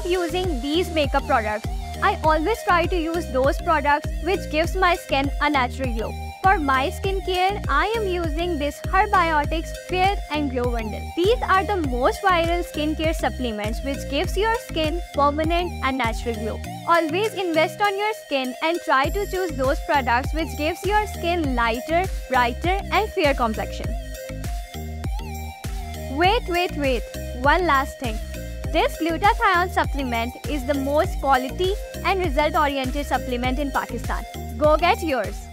of using these makeup products, I always try to use those products which gives my skin a natural glow. For my skincare, I am using this Herbiotics Fair and Glow Bundle. These are the most viral skincare supplements which gives your skin permanent and natural glow. Always invest on your skin and try to choose those products which gives your skin lighter, brighter and fair complexion. Wait, wait, wait. One last thing. This glutathione supplement is the most quality and result oriented supplement in Pakistan. Go get yours.